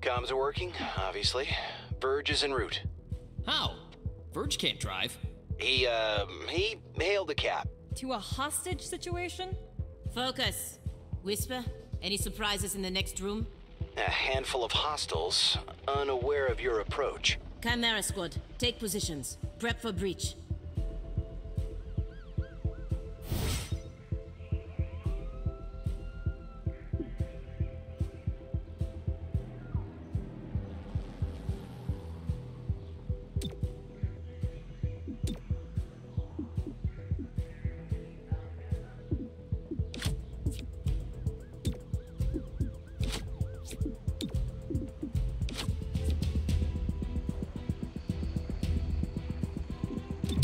Comms are working, obviously. Verge is en route. How? Verge can't drive. He, um, he hailed a cab. To a hostage situation? Focus. Whisper, any surprises in the next room? A handful of hostiles, unaware of your approach. Chimera squad, take positions. Prep for breach.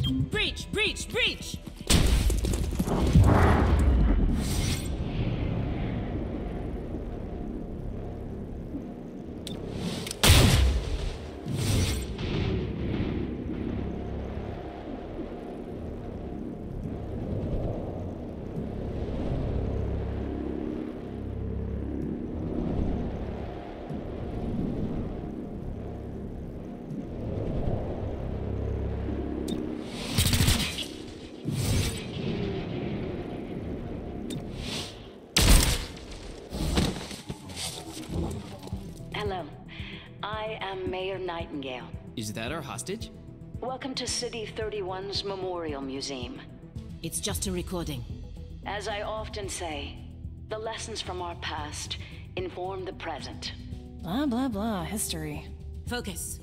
Breach! Breach! Breach! Nightingale. Is that our hostage? Welcome to City 31's Memorial Museum. It's just a recording. As I often say, the lessons from our past inform the present. Blah, blah, blah. History. Focus.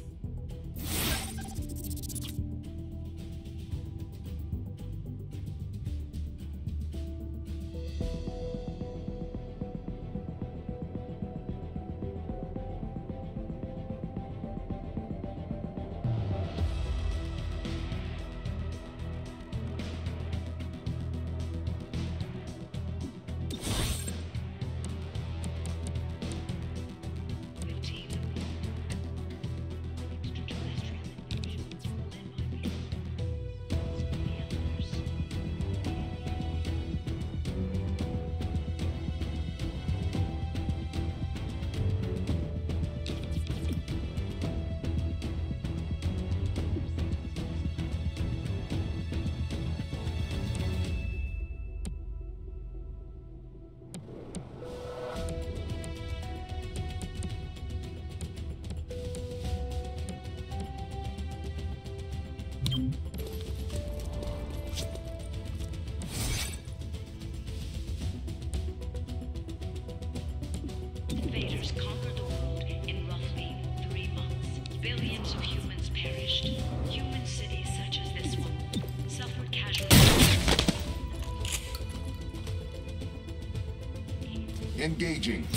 Conquered the world in roughly three months. Billions of humans perished. Human cities such as this one suffered casualties. Engaging.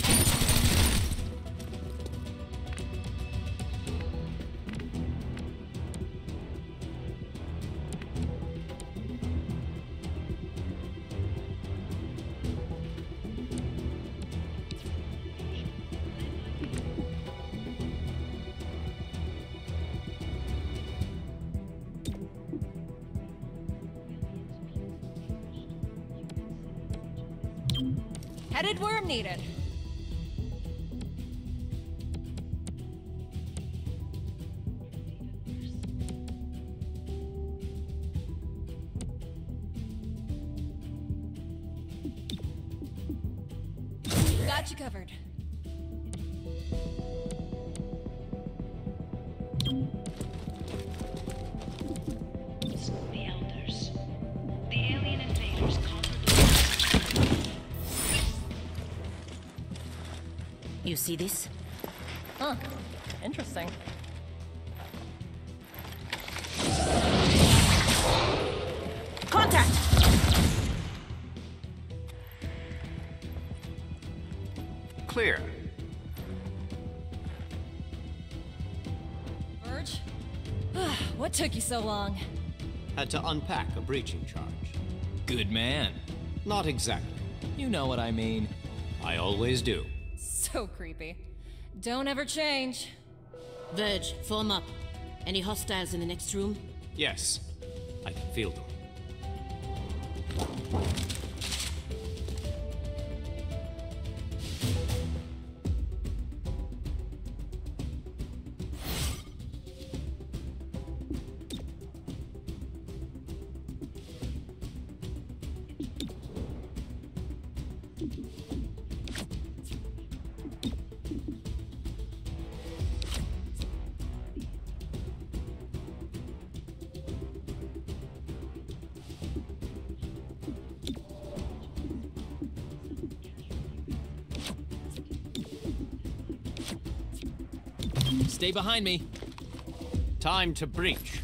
Headed worm needed. Got you covered. You see this? Huh. Interesting. Contact! Clear. Verge? what took you so long? Had to unpack a breaching charge. Good man. Not exactly. You know what I mean. I always do. So creepy. Don't ever change. Verge, form up. Any hostiles in the next room? Yes, I can feel them. Stay behind me. Time to breach.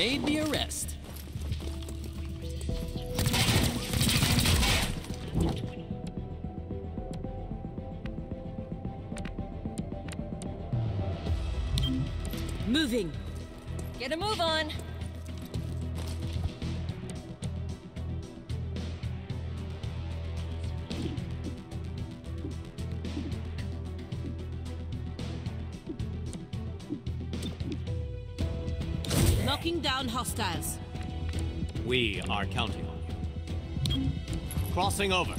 Made the arrest. Moving. Get a move on. Hostiles. We are counting on you. Crossing over.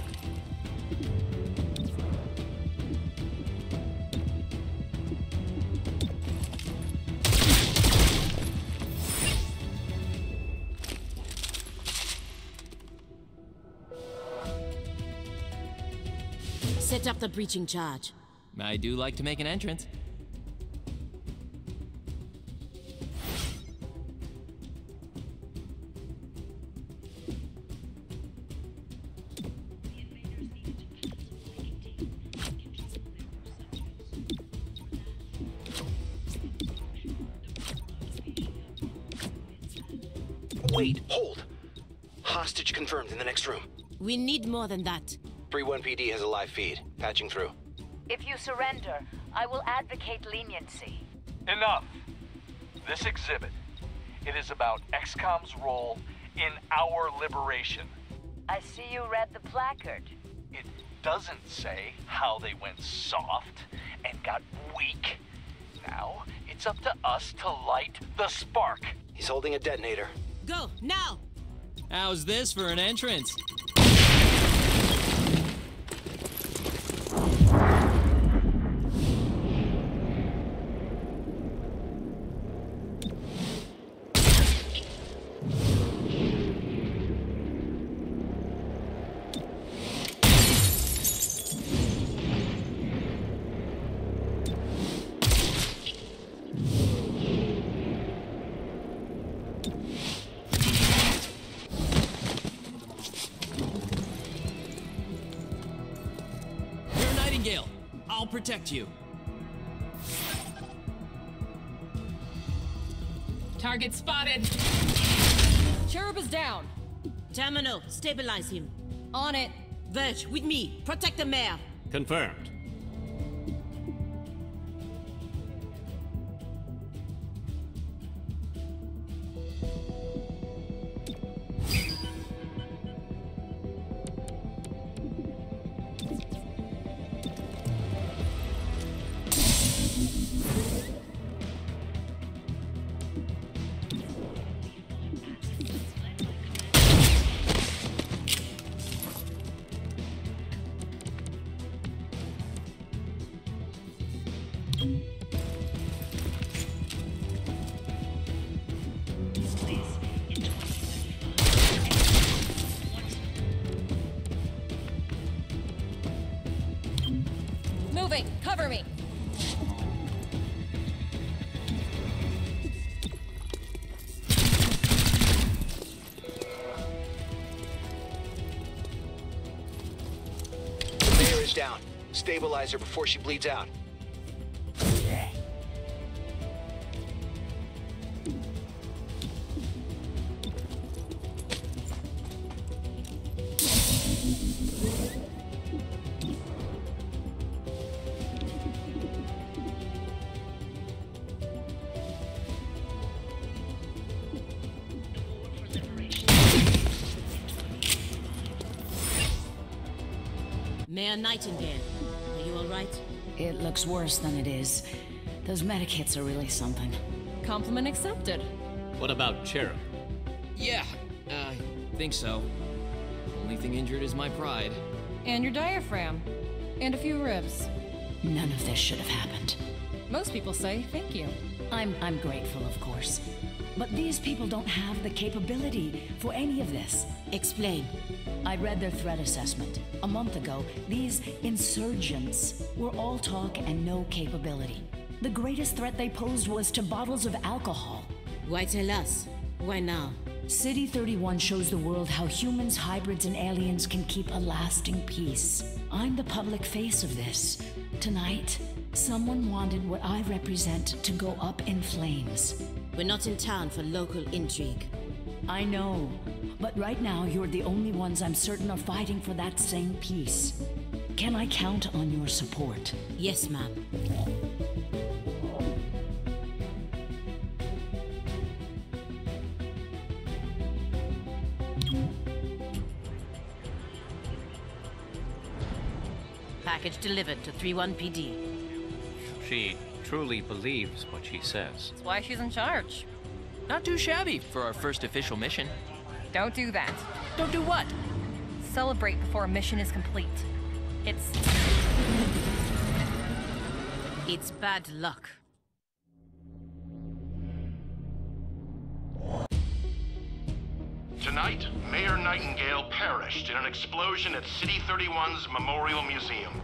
Set up the breaching charge. I do like to make an entrance. Wait, hold. Hostage confirmed in the next room. We need more than that. 3-1 PD has a live feed. Patching through. If you surrender, I will advocate leniency. Enough. This exhibit, it is about XCOM's role in our liberation. I see you read the placard. It doesn't say how they went soft and got weak. Now, it's up to us to light the spark. He's holding a detonator. Go, now! How's this for an entrance? Protect you. Target spotted. Cherub is down. Terminal, stabilize him. On it. Verge, with me. Protect the mayor. Confirmed. Stabilize her before she bleeds out. Mayor Nightingale, are you alright? It looks worse than it is. Those medikits are really something. Compliment accepted. What about Cherub? Yeah, I think so. Only thing injured is my pride. And your diaphragm. And a few ribs. None of this should have happened. Most people say thank you. I'm, I'm grateful, of course. But these people don't have the capability for any of this. Explain. I read their threat assessment. A month ago, these insurgents were all talk and no capability. The greatest threat they posed was to bottles of alcohol. Why tell us? Why now? City 31 shows the world how humans, hybrids, and aliens can keep a lasting peace. I'm the public face of this. Tonight, someone wanted what I represent to go up in flames. We're not in town for local intrigue. I know, but right now you're the only ones I'm certain are fighting for that same peace. Can I count on your support? Yes, ma'am. Package delivered to 31PD. She truly believes what she says. That's why she's in charge. Not too shabby for our first official mission. Don't do that. Don't do what? Celebrate before a mission is complete. It's. It's bad luck. Tonight, Mayor Nightingale perished in an explosion at City 31's Memorial Museum.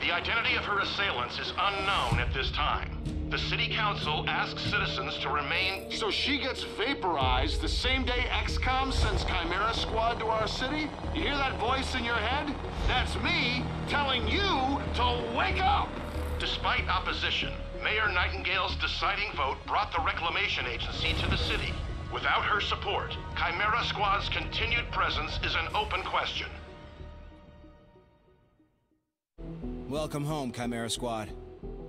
The identity of her assailants is unknown at this time. The City Council asks citizens to remain... So she gets vaporized the same day XCOM sends Chimera Squad to our city? You hear that voice in your head? That's me telling you to wake up! Despite opposition, Mayor Nightingale's deciding vote brought the Reclamation Agency to the city. Without her support, Chimera Squad's continued presence is an open question. Welcome home, Chimera Squad.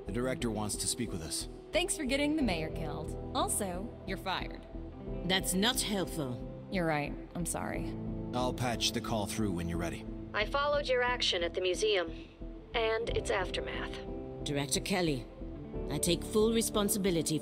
The director wants to speak with us. Thanks for getting the mayor killed. Also, you're fired. That's not helpful. You're right. I'm sorry. I'll patch the call through when you're ready. I followed your action at the museum and its aftermath. Director Kelly, I take full responsibility